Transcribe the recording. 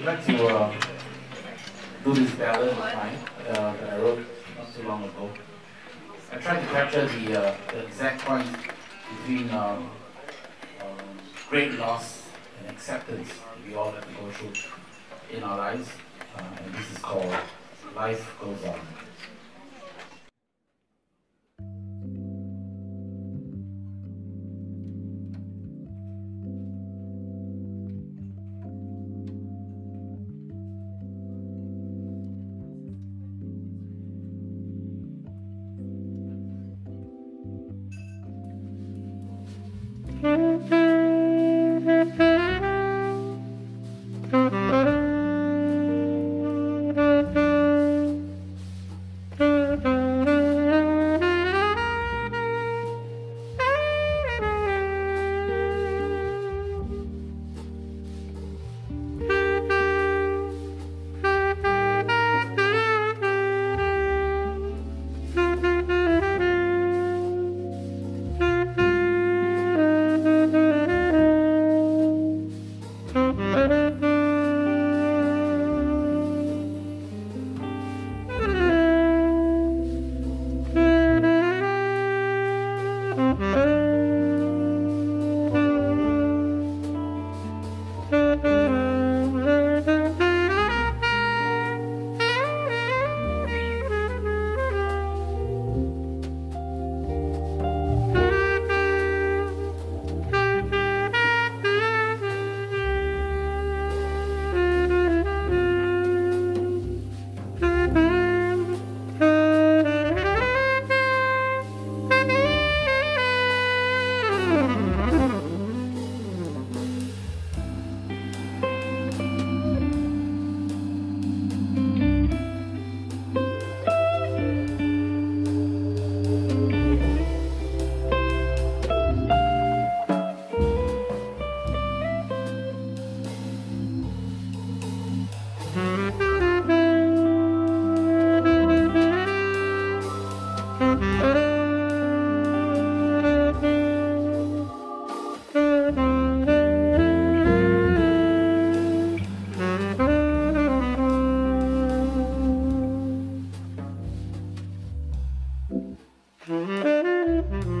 I'd like to uh, do this ballad of mine uh, that I wrote not too long ago. I tried to capture the, uh, the exact point between um, um, great loss and acceptance that we all have to go through in our lives. Uh, and this is called Life Goes On. Thank Mm-hmm.